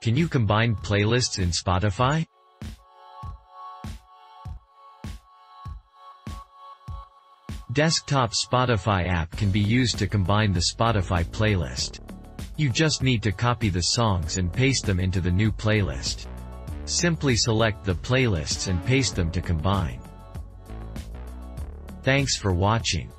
Can you combine playlists in Spotify? Desktop Spotify app can be used to combine the Spotify playlist. You just need to copy the songs and paste them into the new playlist. Simply select the playlists and paste them to combine. Thanks for watching.